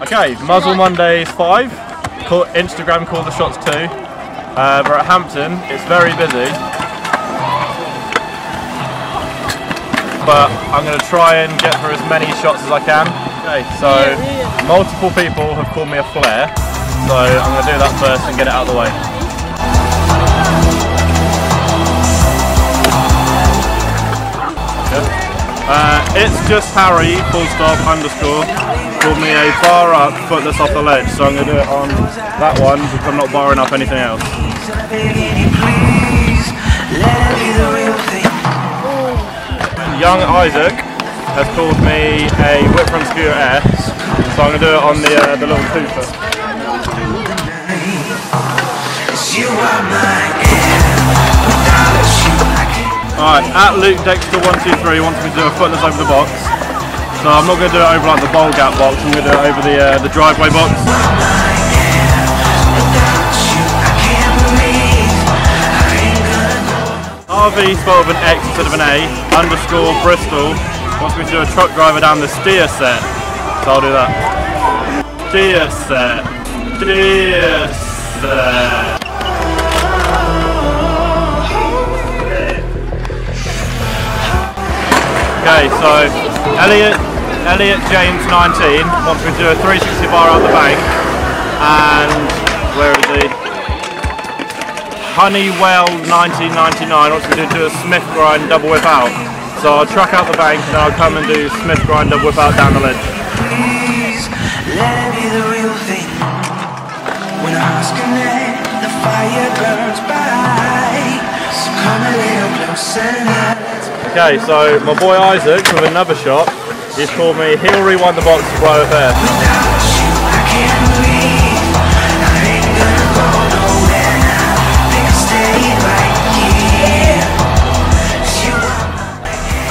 Okay, Muzzle Mondays 5. Call, Instagram call the shots 2. Uh, we're at Hampton. It's very busy. But I'm going to try and get through as many shots as I can. Okay, so multiple people have called me a flare. So I'm going to do that first and get it out of the way. Uh, it's just Harry, full stop, underscore, called me a bar up, footless off the ledge. So I'm going to do it on that one because I'm not barring up anything else. Young Isaac has called me a whip from scooter S, so I'm going to do it on the, uh, the little Cooper. Alright, at Luke Dexter123 wants me to do a footless over the box. So I'm not going to do it over like the bowl gap box, I'm going to do it over the, uh, the driveway box. RV spelled with an X instead of an A, underscore Bristol, wants me to do a truck driver down the steer set. So I'll do that. Steer set. Steer set. Okay, so Elliot, Elliot James 19 wants me to do a 360 bar out the bank, and where is he? Honeywell 1999 wants me to do a Smith grind double whip out. So I'll truck out the bank and I'll come and do Smith grind double whip out down the ledge. Let it be the real thing. When the fire burns. So come a little closer. let's Okay, so my boy Isaac with another shot, he's called me, he'll rewind the box you are my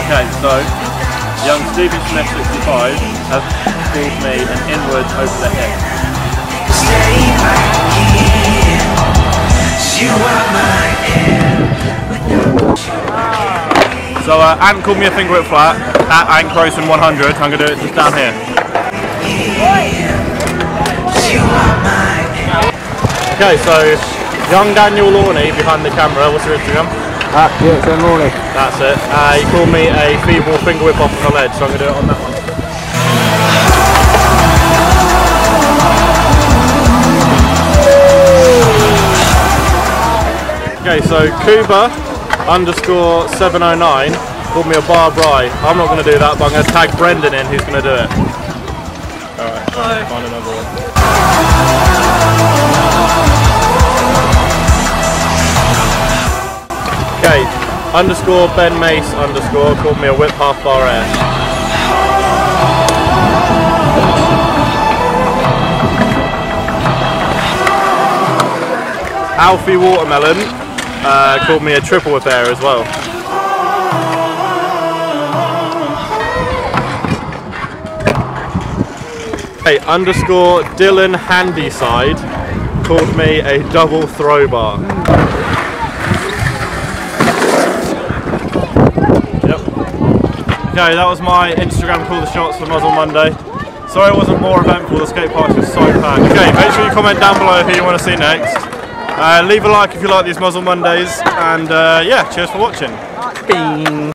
Okay, so young Stevie Smith 65 has called me an inward over the hip. So uh, Ant called me a finger whip flat at Ant Croson 100. I'm going to do it just down here. 'Cause you are my air. Okay, so young Daniel Lawney behind the camera. What's your Instagram? Ah, yeah, it's Morley. That's it. Uh, he called me a feeble finger whip off the ledge, so I'm going to do it on that one. Okay, so Kuba underscore 709 called me a bar bri. I'm not going to do that, but I'm going to tag Brendan in who's going to do it. Alright, find another one. Okay, underscore Ben Mace underscore called me a whip half bar air. Alfie Watermelon uh, called me a triple whip air as well. Hey, underscore Dylan Handyside called me a double throw bar. Yep. Okay, that was my Instagram call the shots for Muzzle Monday. Sorry it wasn't more eventful, the skate park's just so packed. Okay, make sure you comment down below who you want to see next. Uh, leave a like if you like these Muzzle Mondays, and uh, yeah, cheers for watching.